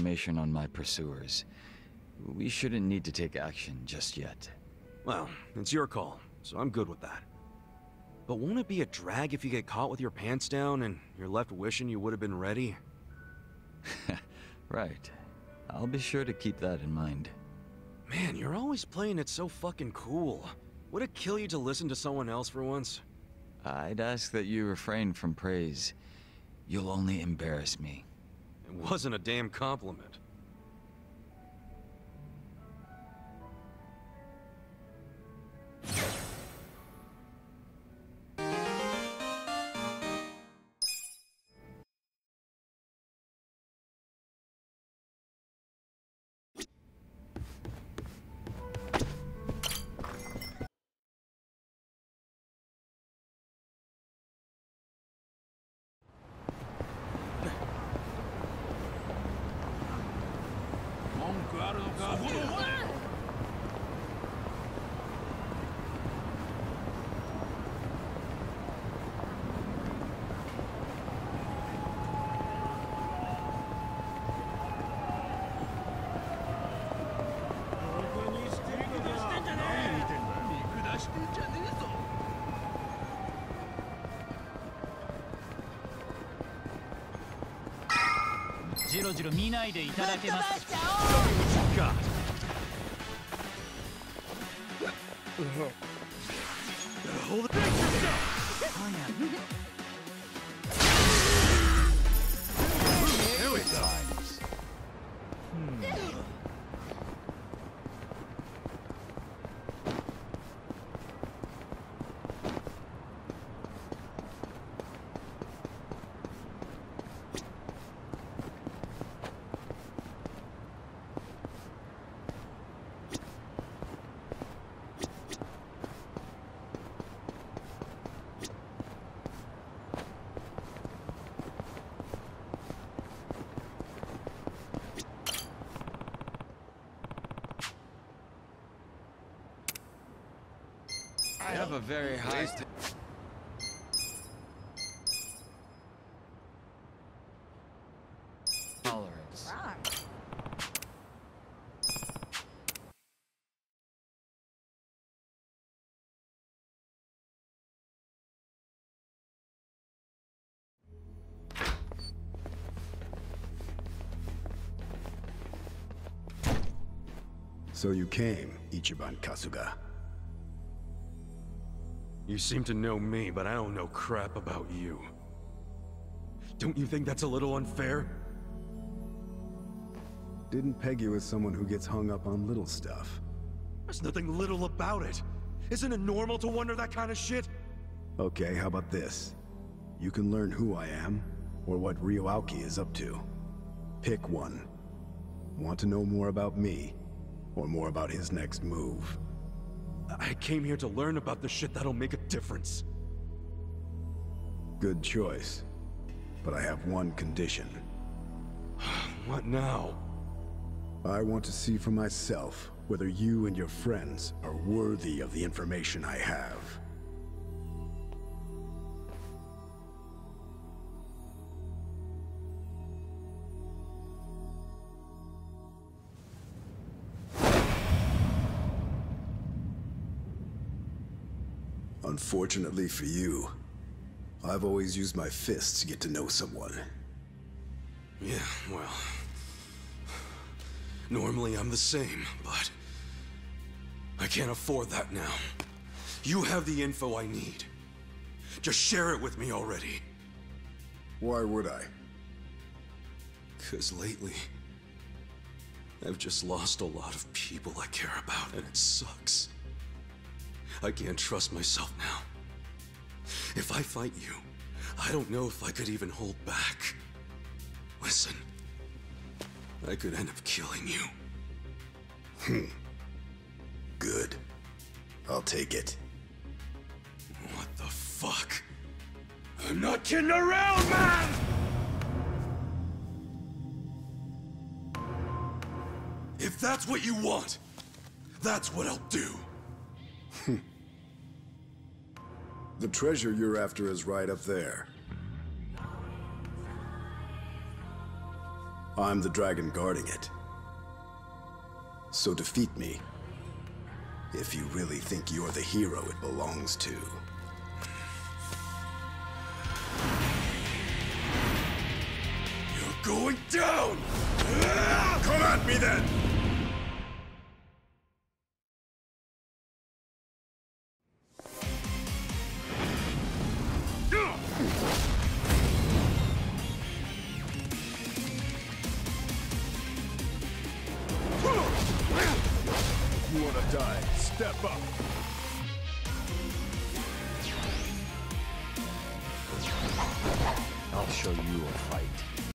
information on my pursuers. We shouldn't need to take action just yet. Well, it's your call, so I'm good with that. But won't it be a drag if you get caught with your pants down and you're left wishing you would have been ready? right. I'll be sure to keep that in mind. Man, you're always playing it so fucking cool. Would it kill you to listen to someone else for once? I'd ask that you refrain from praise. You'll only embarrass me. It wasn't a damn compliment. じろじろ見ないでいただけます Hold it! Oh, yeah. Have a very high... tolerance. So you came, Ichiban Kasuga. You seem to know me, but I don't know crap about you. Don't you think that's a little unfair? Didn't peg you as someone who gets hung up on little stuff. There's nothing little about it. Isn't it normal to wonder that kind of shit? Okay, how about this? You can learn who I am, or what Ryo Aoki is up to. Pick one. Want to know more about me, or more about his next move? I came here to learn about the shit that'll make a difference. Good choice. But I have one condition. What now? I want to see for myself whether you and your friends are worthy of the information I have. Unfortunately for you, I've always used my fists to get to know someone. Yeah, well... Normally I'm the same, but... I can't afford that now. You have the info I need. Just share it with me already. Why would I? Because lately... I've just lost a lot of people I care about, and it sucks. I can't trust myself now. If I fight you, I don't know if I could even hold back. Listen, I could end up killing you. Hmm. Good. I'll take it. What the fuck? I'm not kidding around, man! If that's what you want, that's what I'll do. The treasure you're after is right up there. I'm the dragon guarding it. So defeat me. If you really think you're the hero it belongs to. You're going down! Come at me then!